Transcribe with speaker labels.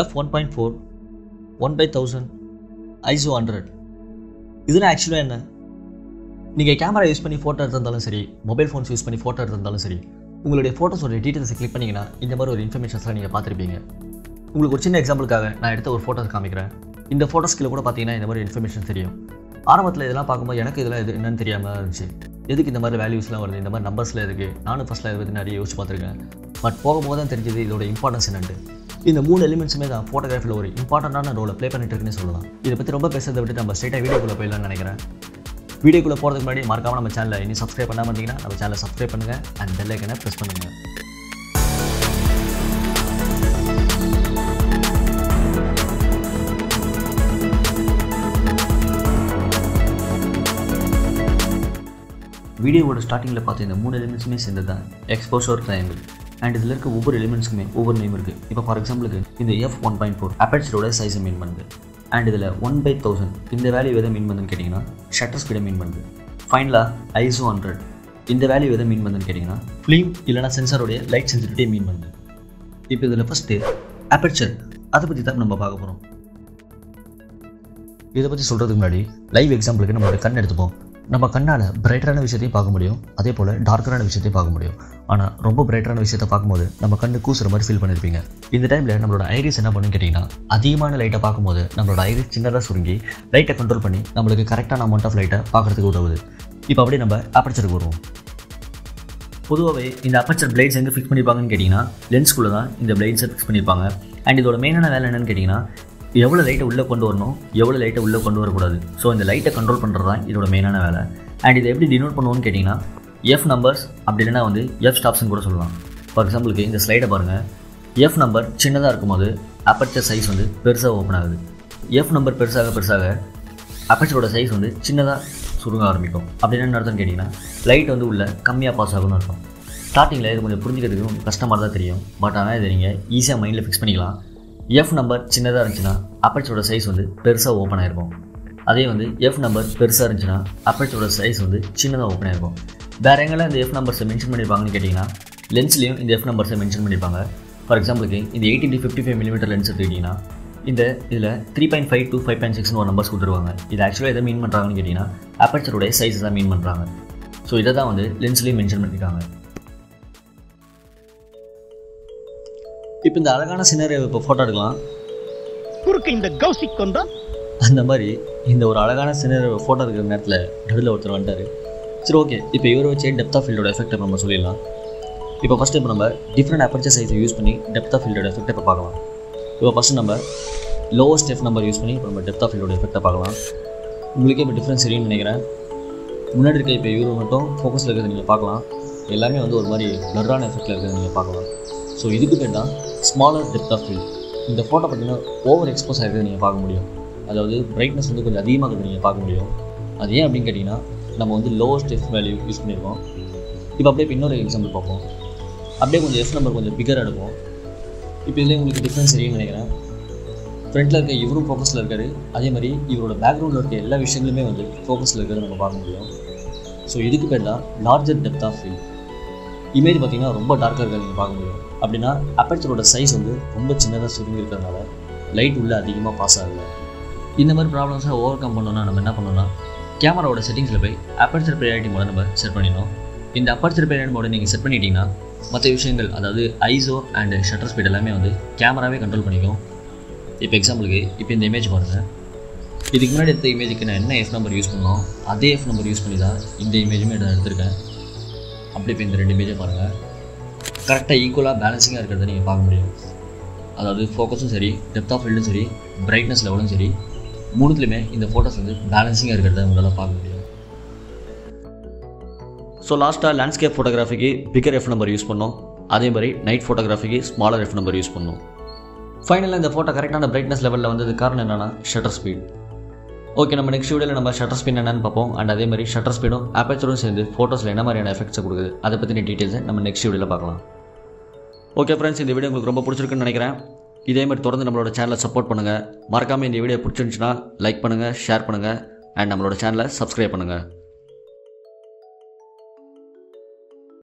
Speaker 1: F one point four one by thousand ISO hundred இதுனா ஆக்சுவலாக என்ன? நீங்கள் கேமரா யூஸ் பண்ணி ஃபோட்டோ எடுத்திருந்தாலும் சரி மொபைல் ஃபோன்ஸ் யூஸ் பண்ணி ஃபோட்டோ எடுத்திருந்தாலும் சரி உங்களுடைய ஃபோட்டோஸோட டீட்டெயில்ஸை கிளிக் பண்ணிங்கன்னா இந்த மாதிரி ஒரு இன்ஃபர்மேஷன்ஸ்லாம் நீங்கள் பார்த்துருப்பீங்க. உங்களுக்கு ஒரு சின்ன எக்ஸாம்பிளுக்காக நான் எடுத்த ஒரு ஃபோட்டோஸ் காமிக்கிறேன். இந்த ஃபோட்டோஸ்கில் கூட பார்த்தீங்கன்னா இந்த மாதிரி இன்ஃபர்மேஷன் தெரியும். ஆரம்பத்தில் இதெல்லாம் பார்க்கும்போது எனக்கு இதெல்லாம் இது என்னன்னு தெரியாமல் இருந்துச்சு. எதுக்கு இந்த மாதிரி வேல்யூஸ்லாம் வருது? இந்த மாதிரி நம்பர்ஸில் இருக்குது நானும் ஃபஸ்ட்டில் இதை பற்றி நிறைய யோசிச்சு பார்த்துருக்கேன். பட் போகும்போது தான் தெரிஞ்சது இதோட இம்பார்ட்டன்ஸ் என்னன்ட்டு. இந்த மூணு எலிமெண்ட்ஸுமே தான் ஃபோட்டோகிராஃபியில் ஒரு இம்பார்ட்டண்டான ரோலை ப்ளே பண்ணிட்டு இருக்குன்னு சொல்லலாம். இதை பற்றி ரொம்ப பேசுறதை விட்டு நம்ம ஸ்ட்ரைட்டாக வீடியோக்குள்ளே போயிடலாம்னு நினைக்கிறேன். வீடியோக்குள்ளே போகிறதுக்கு முன்னாடி மறக்காம நம்ம சேனலை இனி சப்ஸ்கிரைப் பண்ணாமல் இருந்தீங்கன்னா நம்ம சேனலை சப்ஸ்கிரைப் பண்ணுங்கள் அண்ட் பெல் ஐக்கனை ப்ரெஸ் பண்ணுங்கள் வீடியோவோட ஸ்டார்டிங்கில் பார்த்த இந்த மூணு எலிமெண்ட்ஸுமே சேர்ந்தது தான் எக்ஸ்போஷர் ட்ரையாங்கிள் அண்ட் இதில் இருக்க ஒவ்வொரு எலிமெண்ட்ஸ்க்குமே ஒவ்வொரு நேம் இருக்குது இப்போ ஃபார் எக்ஸாம்பிளுக்கு இந்த எஃப் ஒன் பாயிண்ட் ஃபோர் அப்பேச்சரோட சைஸை மீன் பண்ணுது. அண்ட் இதில் ஒன் பை தௌசண்ட் இந்த வேல்யூ எதை மீன் பண்ணுதுன்னு கேட்டிங்கன்னா ஷட்டர் ஸ்பீடை மீன் பண்ணுது. ஃபைனலாக ஐசோ ஹண்ட்ரட் இந்த வேல்யூ எதை மீன் பண்ணுதுன்னு கேட்டிங்கன்னா ஃபிலிம் இல்லைனா சென்சாரோடைய லைட் சென்சிட்டிவிட்டியை மீன் பண்ணுது. இப்போ இதில் ஃபஸ்ட்டு அப்பேச்சர் அதை பற்றி தான் நம்ம பார்க்க போகிறோம் இதை பற்றி சொல்கிறதுக்கு முன்னாடி லைவ் எக்ஸாம்பிளுக்கு நம்மளோட கண் எடுத்துப்போம். நம்ம கண்ணால் பிரைட்டரான விஷயத்தையும் பார்க்க முடியும். அதே போல் டார்க்கரான விஷயத்தையும் பார்க்க முடியும். ஆனால் ரொம்ப பிரைட்டரான விஷயத்தை பார்க்கும்போது நம்ம கண்ணு கூசுற மாதிரி ஃபீல் பண்ணியிருப்பீங்க இந்த டைமில் நம்மளோட ஐரிஸ் என்ன பண்ணுன்னு கேட்டிங்கன்னா அதிகமான லைட்டை பார்க்கும்போது நம்மளோட ஐரிஸ் சின்னதாக சுருங்கி லைட்டை கண்ட்ரோல் பண்ணி நம்மளுக்கு கரெக்டான அமௌண்ட் ஆஃப் லைட்டை பார்க்குறதுக்கு உதவுது. இப்போ அப்படியே நம்ம அப்பச்சருக்கு வருவோம். பொதுவாகவே இந்த அப்பச்சர் பிளேட்ஸ் எங்கே ஃபிக்ஸ் பண்ணிப்பாங்கன்னு கேட்டிங்கன்னா லென்ஸ்குள்ளே தான் இந்த பிளேட்ஸை ஃபிக்ஸ் பண்ணியிருப்பாங்க அண்ட் இதோட மெயினான வேலை என்னென்னு கேட்டிங்கன்னா எவ்வளோ லைட்டை உள்ளே கொண்டு வரணும் எவ்வளோ லைட்டை உள்ளே கொண்டு வரக்கூடாது. ஸோ இந்த லைட்டை கண்ட்ரோல் பண்ணுறது தான் இதோட மெயினான வேலை. அண்ட் இதை எப்படி டினோட் பண்ணுவோம்னு கேட்டிங்கன்னா எஃப் நம்பர்ஸ் அப்படி இல்லைனா வந்து எஃப் ஸ்டாப்ஸ்னு கூட சொல்லலாம். ஃபார் எக்ஸாம்பிளுக்கு இந்த ஸ்லைடை பாருங்கள் எஃப் நம்பர் சின்னதாக இருக்கும்போது அப்பர்ச்சர் சைஸ் வந்து பெருசாக ஓப்பன் ஆகுது. எஃப் நம்பர் பெருசாக பெருசாக அப்பர்ச்சரோட சைஸ் வந்து சின்னதாக சுருங்க ஆரம்பிக்கும். அப்படி என்ன நடத்துன்னு கேட்டிங்கன்னா லைட் வந்து உள்ள கம்மியாக பாஸ் ஆகும்னு அர்த்தம். ஸ்டார்டிங்கில் இது கொஞ்சம் புரிஞ்சுக்கிறதுக்கு கஷ்டமாக தான் தெரியும். பட் ஆனால் இதை நீங்கள் ஈஸியாக மைண்டில் ஃபிக்ஸ் பண்ணிக்கலாம். எஃப் நம்பர் சின்னதாக இருந்துச்சுன்னா அப்பச்சரோட சைஸ் வந்து பெருசாக ஓப்பன் ஆகிருக்கும் அதே வந்து எஃப் நம்பர் பெருசாக இருந்துச்சுன்னா அப்பச்சரோட சைஸ் வந்து சின்னதாக ஓப்பன் ஆகிருக்கும் வேறு எங்கெல்லாம் இந்த எஃப் நம்பர்ஸை மென்ஷன் பண்ணியிருப்பாங்கன்னு கேட்டிங்கன்னா லென்ஸ்லேயும் இந்த எஃப் நம்பர்ஸை மென்ஷன் பண்ணியிருப்பாங்க ஃபார் எக்ஸாம்பிளுக்கு இந்த eighty D fifty five millimeter lens எடுத்துக்கிட்டிங்கன்னா இந்த இதில் three point five two five point சிக்ஸ்னு ஒரு நம்பர்ஸ் கொடுத்துருவாங்க. இது ஆக்சுவலாக எதை மீன் பண்ணுறாங்கன்னு கேட்டிங்கன்னா அப்பச்சருடைய சைஸை தான் மீன் பண்ணுறாங்க ஸோ இதை தான் வந்து லென்ஸ்லேயும் மென்ஷன் பண்ணியிருக்காங்க இப்போ இந்த அழகான சினரை இப்போ ஃபோட்டோ எடுக்கலாம்.
Speaker 2: குறுக்க இந்த கௌசிக் வந்தா
Speaker 1: அந்த மாதிரி இந்த ஒரு அழகான சினர் ஃபோட்டோ இருக்கிற நேரத்தில் நடுவில் ஒருத்தர் வந்துட்டார். சரி ஓகே இப்போ இவரை வச்சே டெப்த் ஆஃப் ஃபீல்டோட எஃபெக்ட் நம்ம சொல்லிடலாம். இப்போ ஃபஸ்ட்டு இப்போ நம்ம டிஃப்ரெண்ட் அப்பர்ச்சர் சைஸை யூஸ் பண்ணி டெப்த் ஆஃப் ஃபீல்டோட எஃபெக்ட்டை இப்போ பார்க்கலாம். இப்போ ஃபஸ்ட்டு நம்ம லோவஸ்ட் எஃப் நம்பர் யூஸ் பண்ணி இப்போ நம்ம டெப்த் ஆஃப் ஃபீல்டோட எஃபெக்ட்டை பார்க்கலாம். உங்களுக்கே இப்போ டிஃப்ரென்ஸ் தெரியும்னு நினைக்கிறேன். முன்னாடி இருக்க இப்போ இவரு மட்டும் ஃபோக்கஸில் இருக்கிறத நீங்கள் பார்க்கலாம். எல்லாமே வந்து ஒரு மாதிரி பிளரான எஃபெக்ட்டில் இருக்கிறது நீங்கள் பார்க்கலாம். ஸோ இதுக்கு பேர் தான் ஸ்மாலர் டெப்த் ஆஃப் ஃபீல்ட் இந்த ஃபோட்டோ பார்த்தீங்கன்னா ஓவர் எக்ஸ்போஸ் ஆகிருக்கிறத நீங்கள் பார்க்க முடியும். அதாவது பிரைட்னஸ் வந்து கொஞ்சம் அதிகமாக இருக்குது நீங்கள் பார்க்க முடியும். அது ஏன் அப்படின்னு கேட்டிங்கன்னா நம்ம வந்து லோவஸ்ட் எஃப் வேல்யூ யூஸ் பண்ணியிருக்கோம். இப்போ அப்படியே இப்போ இன்னொரு எக்ஸாம்பிள் பார்ப்போம். அப்படியே கொஞ்சம் எஃப் நம்பர் கொஞ்சம் பிகராக எடுப்போம். இப்போ இதில் உங்களுக்கு டிஃப்ரென்ஸ் தெரியும்னு நினைக்கிறேன். ஃப்ரண்ட்டில் இருக்க இவரும் ஃபோக்கஸில் இருக்கார். அதே மாதிரி இவரோட பேக்ரவுண்டில் இருக்க எல்லா விஷயங்களுமே வந்து ஃபோக்கஸில் இருக்கிறத நம்ம பார்க்க முடியும். ஸோ இதுக்கு பேர் தான் larger depth of field image பார்த்தீங்கன்னா ரொம்ப டார்க்காக இருக்கிறது நீங்கள் பார்க்க முடியும். அப்படின்னா அப்பேச்சரோட சைஸ் வந்து ரொம்ப சின்னதாக சுருங்கி இருக்கிறதுனால லைட் உள்ளே அதிகமாக பாஸ் ஆகுது இந்த மாதிரி ப்ராப்ளம்ஸை ஓவர் கம் பண்ணோன்னா நம்ம என்ன பண்ணோம்னா கேமராவோட செட்டிங்ஸில் போய் அப்பர்ச்சர் ப்ரையாரிட்டி மோட நம்ம செட் பண்ணிடணும். இந்த அப்பர்ச்சர் ப்ரையாரிட்டி மோட நீங்கள் செட் பண்ணிட்டீங்கன்னா மற்ற விஷயங்கள் அதாவது ஐஸோ அண்ட் ஷட்டர் ஸ்பீட் எல்லாமே வந்து கேமராவே கண்ட்ரோல் பண்ணிக்கும். இப்போ எக்ஸாம்பிளுக்கு இப்போ இந்த இமேஜ் பாருங்கள் இதுக்கு முன்னாடி எடுத்த இமேஜுக்கு நான் என்ன எஃப் நம்பர் யூஸ் பண்ணோம் அதே எஃப் நம்பர் யூஸ் பண்ணி தான் இந்த இமேஜுமே நான் எடுத்திருக்கேன். அப்படி இப்போ இந்த ரெண்டு இமேஜை பாருங்கள் கரெக்டாக ஈக்குவலாக பேலன்சிங்காக இருக்கிறத நீங்கள் பார்க்க முடியும். அதாவது ஃபோக்கஸும் சரி டெப்த் ஆஃப் ஃபீல்டும் சரி பிரைட்னஸ் லெவலும் சரி மூணுத்துலையுமே இந்த ஃபோட்டோஸ் வந்து பேலன்சிங்காக இருக்கிறத உங்களால் பார்க்க முடியும். ஸோ லாஸ்ட்டாக லேண்ட்ஸ்கேப் ஃபோட்டோகிராஃபிக்கு பிகர் எஃப் நம்பர் யூஸ் பண்ணோம். அதே மாதிரி நைட் ஃபோட்டோகிராஃபிக்கு ஸ்மாலர் எஃப் நம்பர் யூஸ் பண்ணோம். ஃபைனலாக இந்த ஃபோட்டோ கரெக்டான பிரைட்னஸ் லெவலில் வந்தது காரணம் என்னென்னா ஷட்டர் ஸ்பீட் ஓகே நம்ம நெக்ஸ்ட் வீடியோவில் நம்ம ஷட்டர் ஸ்பீட் என்னன்னு பார்ப்போம். அண்ட் அதே மாதிரி ஷட்டர் ஸ்பீடும் ஆப்பேச்சரும் சேர்ந்து ஃபோட்டோஸில் என்ன மாதிரியான எஃபெக்ட்ஸை கொடுக்குது அதை பற்றின டீட்டெயில்ஸை நம்ம நெக்ஸ்ட் வீடியோவில் பார்க்கலாம். ஓகே ஃப்ரெண்ட்ஸ் இந்த வீடியோ உங்களுக்கு ரொம்ப பிடிச்சிருக்குன்னு நினைக்கிறேன். இதே மாதிரி தொடர்ந்து நம்மளோட சேனலை சப்போர்ட் பண்ணுங்கள் மறக்காமல் இந்த வீடியோ பிடிச்சிருந்துச்சுன்னா லைக் பண்ணுங்கள் ஷேர் பண்ணுங்கள் அண்ட் நம்மளோட சேனலை சப்ஸ்கிரைப் பண்ணுங்கள்